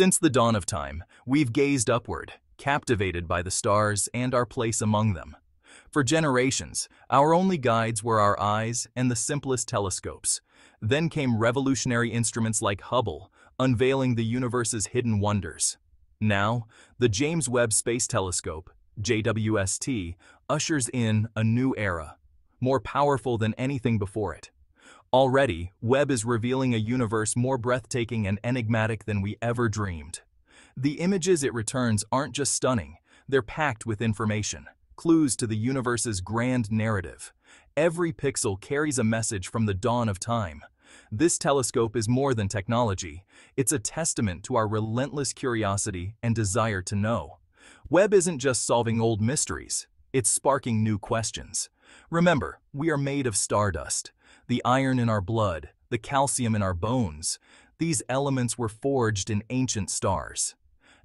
Since the dawn of time, we've gazed upward, captivated by the stars and our place among them. For generations, our only guides were our eyes and the simplest telescopes. Then came revolutionary instruments like Hubble, unveiling the universe's hidden wonders. Now, the James Webb Space Telescope, JWST, ushers in a new era, more powerful than anything before it. Already, Webb is revealing a universe more breathtaking and enigmatic than we ever dreamed. The images it returns aren't just stunning, they're packed with information, clues to the universe's grand narrative. Every pixel carries a message from the dawn of time. This telescope is more than technology. It's a testament to our relentless curiosity and desire to know. Webb isn't just solving old mysteries, it's sparking new questions. Remember, we are made of stardust the iron in our blood, the calcium in our bones. These elements were forged in ancient stars.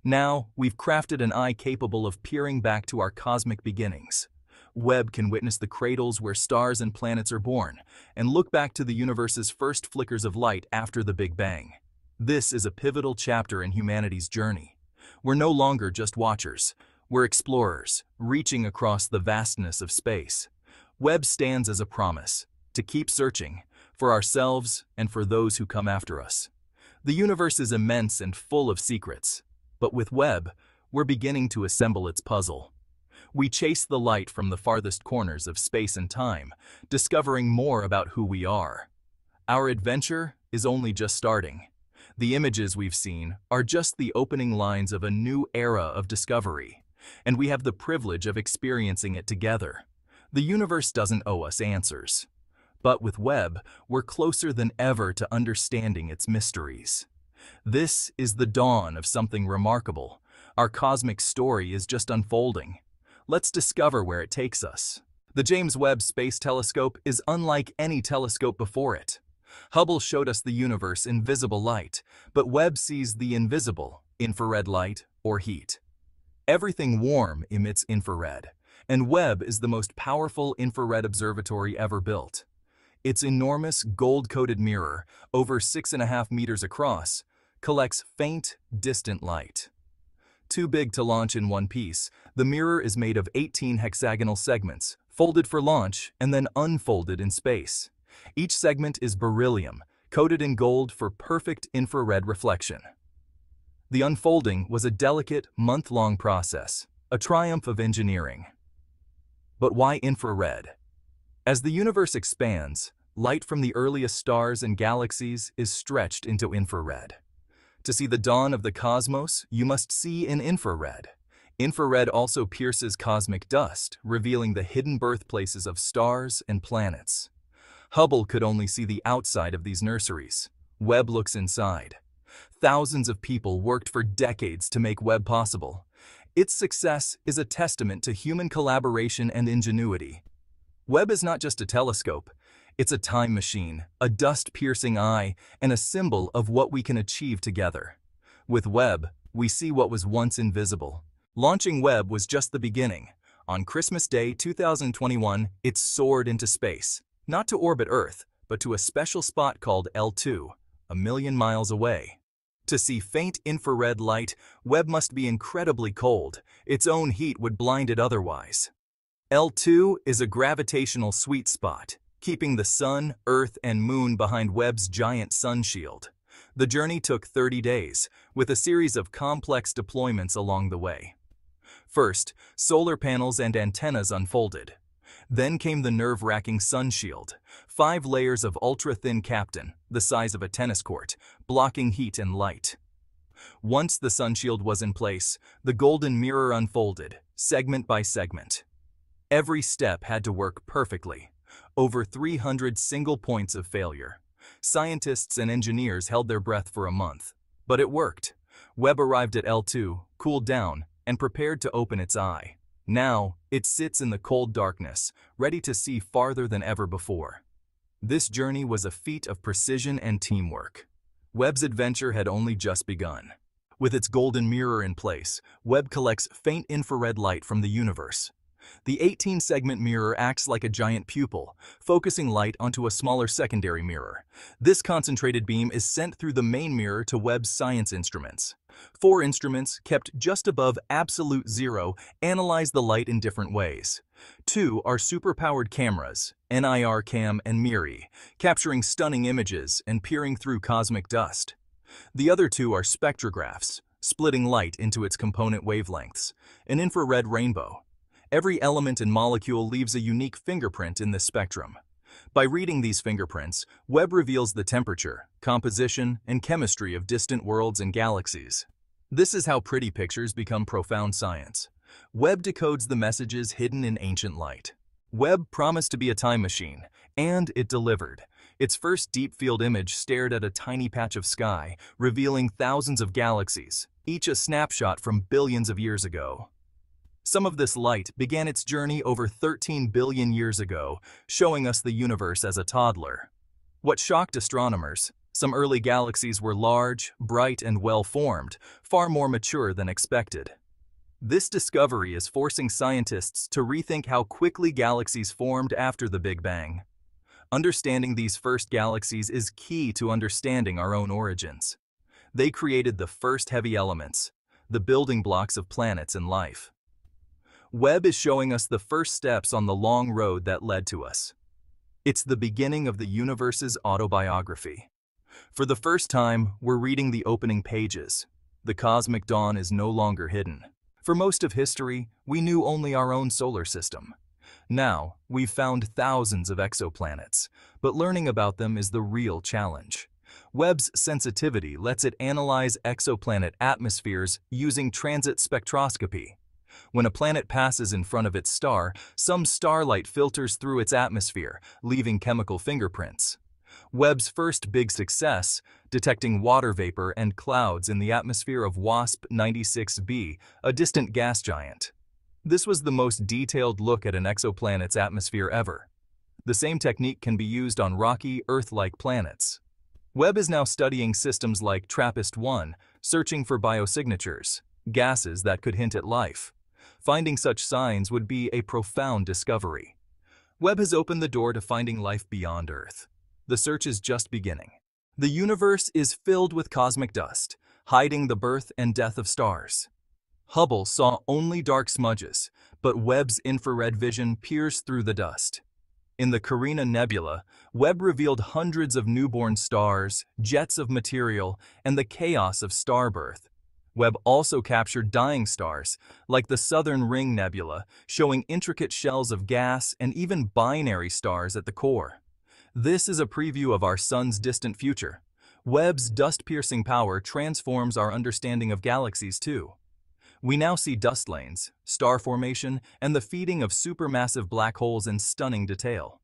Now, we've crafted an eye capable of peering back to our cosmic beginnings. Webb can witness the cradles where stars and planets are born, and look back to the universe's first flickers of light after the Big Bang. This is a pivotal chapter in humanity's journey. We're no longer just watchers. We're explorers, reaching across the vastness of space. Webb stands as a promise, to keep searching, for ourselves and for those who come after us. The universe is immense and full of secrets, but with Webb, we're beginning to assemble its puzzle. We chase the light from the farthest corners of space and time, discovering more about who we are. Our adventure is only just starting. The images we've seen are just the opening lines of a new era of discovery, and we have the privilege of experiencing it together. The universe doesn't owe us answers. But with Webb, we're closer than ever to understanding its mysteries. This is the dawn of something remarkable. Our cosmic story is just unfolding. Let's discover where it takes us. The James Webb Space Telescope is unlike any telescope before it. Hubble showed us the universe in visible light, but Webb sees the invisible, infrared light, or heat. Everything warm emits infrared, and Webb is the most powerful infrared observatory ever built. Its enormous gold-coated mirror, over six and a half meters across, collects faint, distant light. Too big to launch in one piece, the mirror is made of 18 hexagonal segments, folded for launch and then unfolded in space. Each segment is beryllium, coated in gold for perfect infrared reflection. The unfolding was a delicate, month-long process, a triumph of engineering. But why infrared? As the universe expands, light from the earliest stars and galaxies is stretched into infrared. To see the dawn of the cosmos, you must see in infrared. Infrared also pierces cosmic dust, revealing the hidden birthplaces of stars and planets. Hubble could only see the outside of these nurseries. Webb looks inside. Thousands of people worked for decades to make Webb possible. Its success is a testament to human collaboration and ingenuity. Webb is not just a telescope, it's a time machine, a dust-piercing eye, and a symbol of what we can achieve together. With Webb, we see what was once invisible. Launching Webb was just the beginning. On Christmas Day 2021, it soared into space, not to orbit Earth, but to a special spot called L2, a million miles away. To see faint infrared light, Webb must be incredibly cold. Its own heat would blind it otherwise. L2 is a gravitational sweet spot, keeping the Sun, Earth, and Moon behind Webb's giant sun shield. The journey took 30 days, with a series of complex deployments along the way. First, solar panels and antennas unfolded. Then came the nerve-wracking sun shield, five layers of ultra-thin kapton, the size of a tennis court, blocking heat and light. Once the sun shield was in place, the golden mirror unfolded, segment by segment. Every step had to work perfectly, over 300 single points of failure. Scientists and engineers held their breath for a month. But it worked. Webb arrived at L2, cooled down, and prepared to open its eye. Now, it sits in the cold darkness, ready to see farther than ever before. This journey was a feat of precision and teamwork. Webb's adventure had only just begun. With its golden mirror in place, Webb collects faint infrared light from the universe. The 18-segment mirror acts like a giant pupil, focusing light onto a smaller secondary mirror. This concentrated beam is sent through the main mirror to Webb's science instruments. Four instruments, kept just above absolute zero, analyze the light in different ways. Two are superpowered cameras, NIRCam and MIRI, capturing stunning images and peering through cosmic dust. The other two are spectrographs, splitting light into its component wavelengths, an infrared rainbow. Every element and molecule leaves a unique fingerprint in this spectrum. By reading these fingerprints, Webb reveals the temperature, composition, and chemistry of distant worlds and galaxies. This is how pretty pictures become profound science. Webb decodes the messages hidden in ancient light. Webb promised to be a time machine, and it delivered. Its first deep field image stared at a tiny patch of sky, revealing thousands of galaxies, each a snapshot from billions of years ago. Some of this light began its journey over 13 billion years ago, showing us the universe as a toddler. What shocked astronomers, some early galaxies were large, bright, and well-formed, far more mature than expected. This discovery is forcing scientists to rethink how quickly galaxies formed after the Big Bang. Understanding these first galaxies is key to understanding our own origins. They created the first heavy elements, the building blocks of planets and life. Webb is showing us the first steps on the long road that led to us. It's the beginning of the universe's autobiography. For the first time, we're reading the opening pages. The cosmic dawn is no longer hidden. For most of history, we knew only our own solar system. Now, we've found thousands of exoplanets, but learning about them is the real challenge. Webb's sensitivity lets it analyze exoplanet atmospheres using transit spectroscopy. When a planet passes in front of its star, some starlight filters through its atmosphere, leaving chemical fingerprints. Webb's first big success, detecting water vapor and clouds in the atmosphere of WASP-96b, a distant gas giant. This was the most detailed look at an exoplanet's atmosphere ever. The same technique can be used on rocky, Earth-like planets. Webb is now studying systems like TRAPPIST-1, searching for biosignatures, gases that could hint at life. Finding such signs would be a profound discovery. Webb has opened the door to finding life beyond Earth. The search is just beginning. The universe is filled with cosmic dust, hiding the birth and death of stars. Hubble saw only dark smudges, but Webb's infrared vision pierced through the dust. In the Carina Nebula, Webb revealed hundreds of newborn stars, jets of material, and the chaos of star birth. Webb also captured dying stars, like the Southern Ring Nebula, showing intricate shells of gas and even binary stars at the core. This is a preview of our sun's distant future. Webb's dust-piercing power transforms our understanding of galaxies too. We now see dust lanes, star formation, and the feeding of supermassive black holes in stunning detail.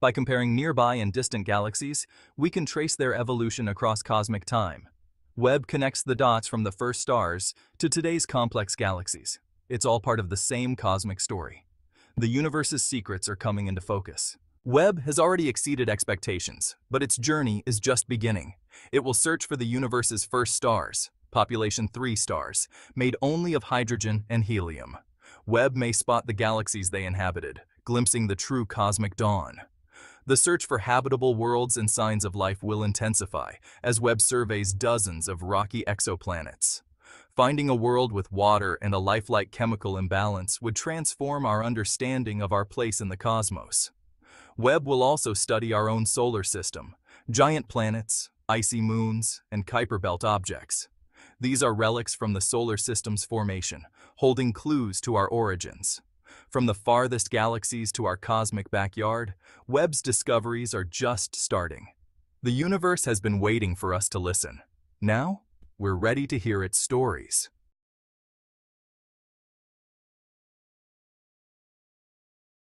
By comparing nearby and distant galaxies, we can trace their evolution across cosmic time. Webb connects the dots from the first stars to today's complex galaxies. It's all part of the same cosmic story. The universe's secrets are coming into focus. Webb has already exceeded expectations, but its journey is just beginning. It will search for the universe's first stars, population 3 stars, made only of hydrogen and helium. Webb may spot the galaxies they inhabited, glimpsing the true cosmic dawn. The search for habitable worlds and signs of life will intensify as Webb surveys dozens of rocky exoplanets. Finding a world with water and a lifelike chemical imbalance would transform our understanding of our place in the cosmos. Webb will also study our own solar system, giant planets, icy moons, and Kuiper Belt objects. These are relics from the solar system's formation, holding clues to our origins. From the farthest galaxies to our cosmic backyard, Webb's discoveries are just starting. The universe has been waiting for us to listen. Now, we're ready to hear its stories.